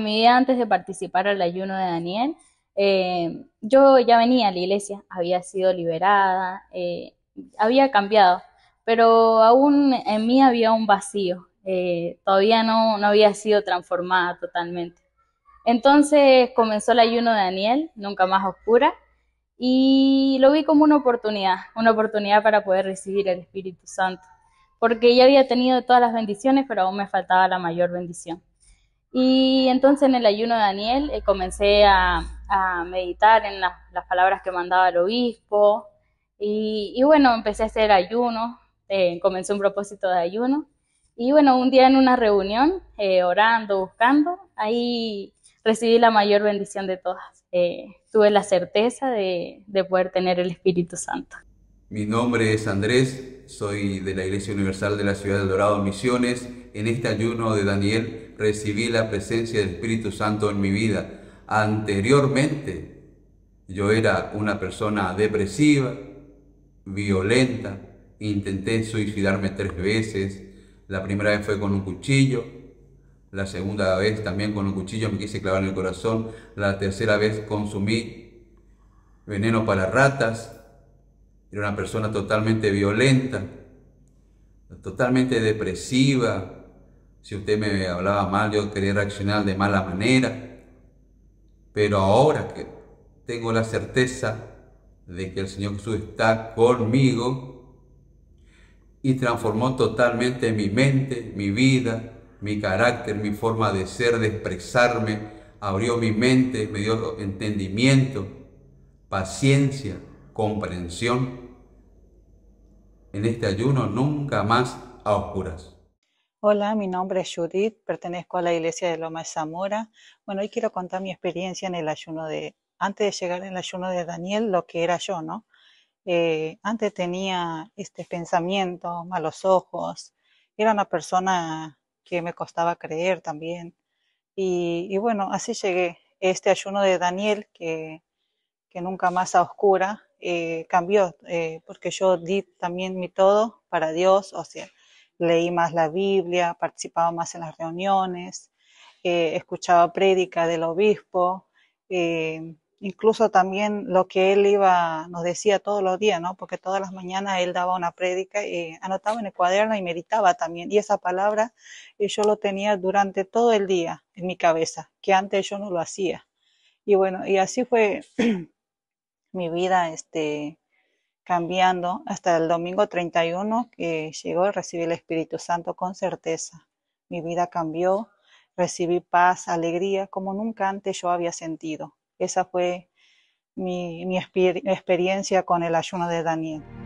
mi vida antes de participar al ayuno de Daniel, eh, yo ya venía a la iglesia, había sido liberada, eh, había cambiado, pero aún en mí había un vacío, eh, todavía no, no había sido transformada totalmente. Entonces comenzó el ayuno de Daniel, nunca más oscura, y lo vi como una oportunidad, una oportunidad para poder recibir el Espíritu Santo, porque ya había tenido todas las bendiciones, pero aún me faltaba la mayor bendición. Y entonces en el ayuno de Daniel eh, comencé a, meditar en las palabras que mandaba el obispo, y, bueno, empecé a hacer ayuno, eh, comencé un propósito de ayuno, y bueno, un día en una reunión, eh, orando, buscando, ahí recibí la mayor bendición de todas. Eh, tuve la certeza de, poder tener el Espíritu Santo. Mi nombre es Andrés, soy de la Iglesia Universal de la Ciudad de Dorado Misiones. En este ayuno de Daniel recibí la presencia del Espíritu Santo en mi vida. Anteriormente yo era una persona depresiva, violenta, intenté suicidarme tres veces. La primera vez fue con un cuchillo, la segunda vez también con un cuchillo me quise clavar en el corazón, la tercera vez consumí veneno para ratas, era una persona totalmente violenta, totalmente depresiva, si usted me hablaba mal yo quería reaccionar de mala manera, pero ahora que tengo la certeza de que el Señor Jesús está conmigo y transformó totalmente mi mente, mi vida, mi carácter, mi forma de ser, de expresarme, abrió mi mente, me dio entendimiento, paciencia, comprensión. En este ayuno nunca más a oscuras. Hola, mi nombre es Judith, pertenezco a la iglesia de Loma de Zamora. Bueno, hoy quiero contar mi experiencia en el ayuno de, antes de llegar al ayuno de Daniel, lo que era yo, ¿no? Eh, antes tenía este pensamiento, malos ojos, era una persona que me costaba creer también. Y, bueno, así llegué. Este ayuno de Daniel, que, que nunca más a oscura, eh, cambió, eh, porque yo di también mi todo para Dios, o sea, leí más la Biblia, participaba más en las reuniones, eh, escuchaba prédica del obispo, incluso también lo que él iba, nos decía todos los días, ¿no? Porque todas las mañanas él daba una prédica y anotaba en el cuaderno y meditaba también. Y esa palabra eh, yo lo tenía durante todo el día en mi cabeza, que antes yo no lo hacía. Y bueno, y así fue mi vida, este, cambiando hasta el domingo 31 que llegó a recibir el Espíritu Santo con certeza. Mi vida cambió, recibí paz, alegría, como nunca antes yo había sentido. Esa fue mi, experiencia con el ayuno de Daniel.